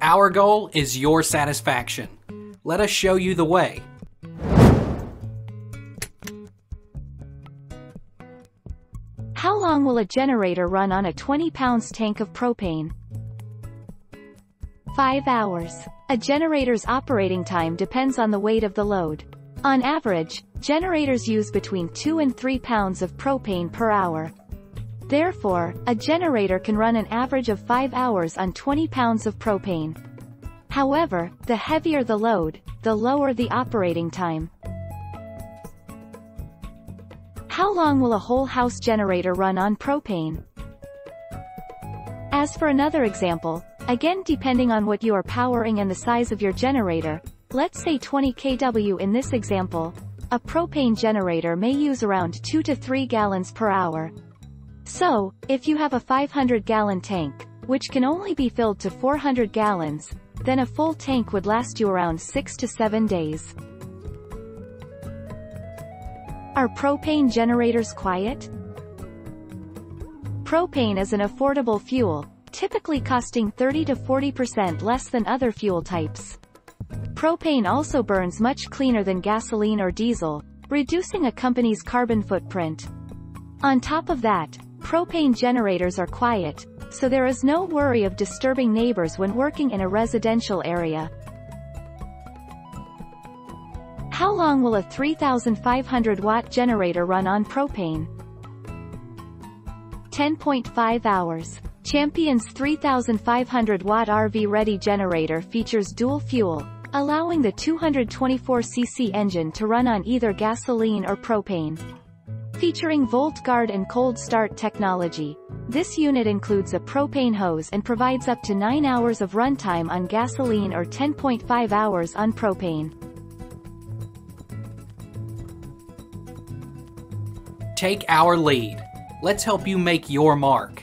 Our goal is your satisfaction. Let us show you the way. How long will a generator run on a 20 pounds tank of propane? 5 hours. A generator's operating time depends on the weight of the load. On average, generators use between 2 and 3 pounds of propane per hour. Therefore, a generator can run an average of 5 hours on 20 pounds of propane. However, the heavier the load, the lower the operating time. How long will a whole house generator run on propane? As for another example, again depending on what you are powering and the size of your generator, let's say 20 kW in this example, a propane generator may use around 2 to 3 gallons per hour. So, if you have a 500 gallon tank, which can only be filled to 400 gallons, then a full tank would last you around 6 to 7 days. Are propane generators quiet? Propane is an affordable fuel, typically costing 30 to 40% less than other fuel types. Propane also burns much cleaner than gasoline or diesel, reducing a company's carbon footprint. On top of that, propane generators are quiet, so there is no worry of disturbing neighbors when working in a residential area. How long will a 3,500 watt generator run on propane? 10.5 hours. Champion's 3,500 watt RV ready generator features dual fuel, allowing the 224cc engine to run on either gasoline or propane. Featuring VoltGuard and Cold Start technology, this unit includes a propane hose and provides up to 9 hours of runtime on gasoline or 10.5 hours on propane. Take our lead. Let's help you make your mark.